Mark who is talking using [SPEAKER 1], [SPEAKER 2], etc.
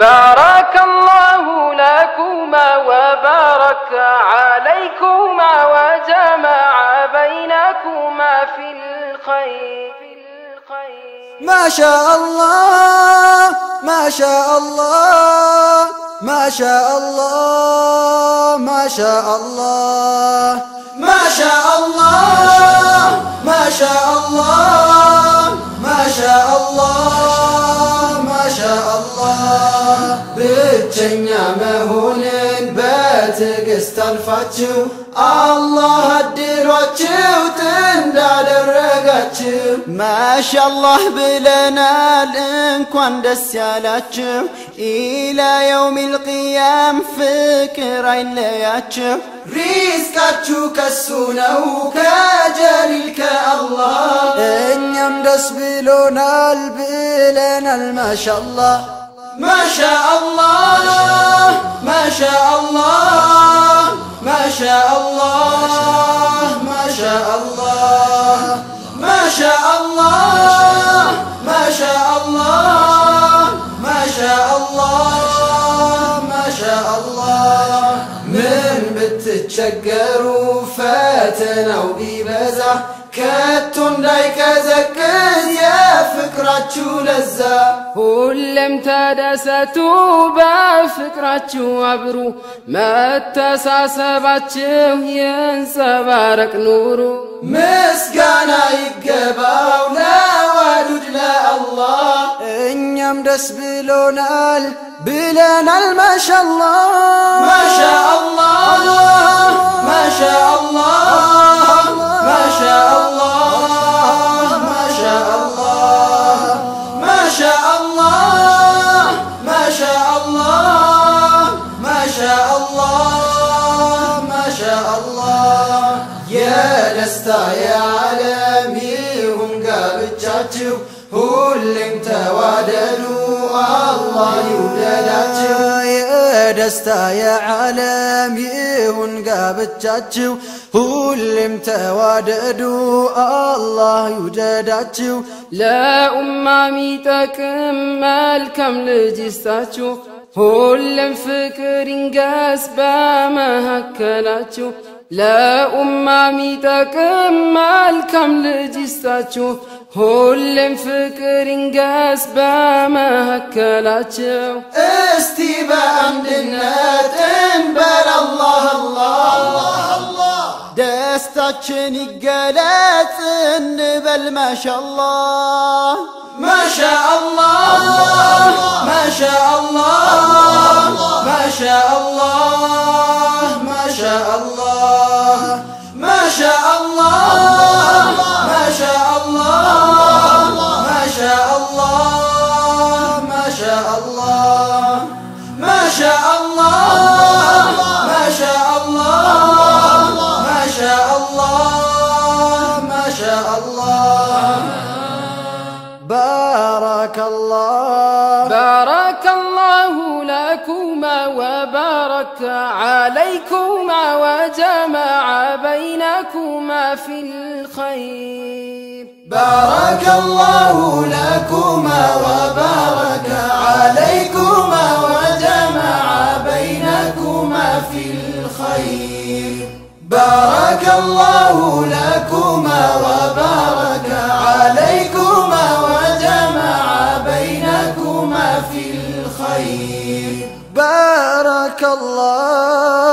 [SPEAKER 1] بارك الله لكما وبارك عليكما وجمع بينكما في الخير.
[SPEAKER 2] ما شاء الله ما شاء الله ما شاء الله ما شاء الله ما شاء الله. ብቸኛ መሆንን በትዕግስት አልፋችሁ አላህ አድሏችሁ ጥንድ አደረጋችሁ። ማሻአላህ ብለናል እንኳን ደስ ያላችሁ። ኢላ የውሚል ቂያም ፍቅር አይለያችሁ። ሪዝቃችሁ ከሱ ነው ከጀሊል ከአላህ እኛም ደስ ብሎናል ብለናል ማሻአላህ ما شاء الله ما شاء الله ما شاء الله ما شاء الله ما شاء الله ما شاء الله ما شاء الله ما شاء الله. من بتتشكر وفاتنا وبيبزه كاتون لايك زكز يا فكرة ለዛ
[SPEAKER 1] ሁሌም ተደሰቱ በፍቅራችሁ አብሩ። መተሳሰባችሁ ይንጸባረቅ ኑሩ።
[SPEAKER 2] ምስጋና ይገባው ለዋሉድ ለአላህ። እኛም ደስ ብሎናል ብለናል ማሻአላህ። ማሻአላህ የደስታ የዓለም ይሁን ጋብቻችሁ። ሁሌም ተዋደዱ አላህ ይውደዳችሁ። የደስታ የዓለም ይሁን ጋብቻችሁ። ሁሌም ተዋደዱ አላህ ይውደዳችሁ።
[SPEAKER 1] ለኡማ ሚጠቅም መልካም ልጅ ይስጣችሁ። ሁሌም ፍቅር ይንገስ በመካከላችሁ لا أمامي تكمل كم لجستاتشو. هول فكر انقاس بما
[SPEAKER 2] هكلاتشو استي بام دناتن بر الله الله الله الله دستاتشني قالت ان ما شاء الله ما شاء الله ما شاء الله ما شاء الله ما شاء الله بارك الله.
[SPEAKER 1] بارك الله لكما وبارك عليكما وجمع بينكما في الخير.
[SPEAKER 2] بارك الله لكما وبارك عليكما وجمع بينكما في الخير. بارك الله لكما وبارك عليكما بارك الله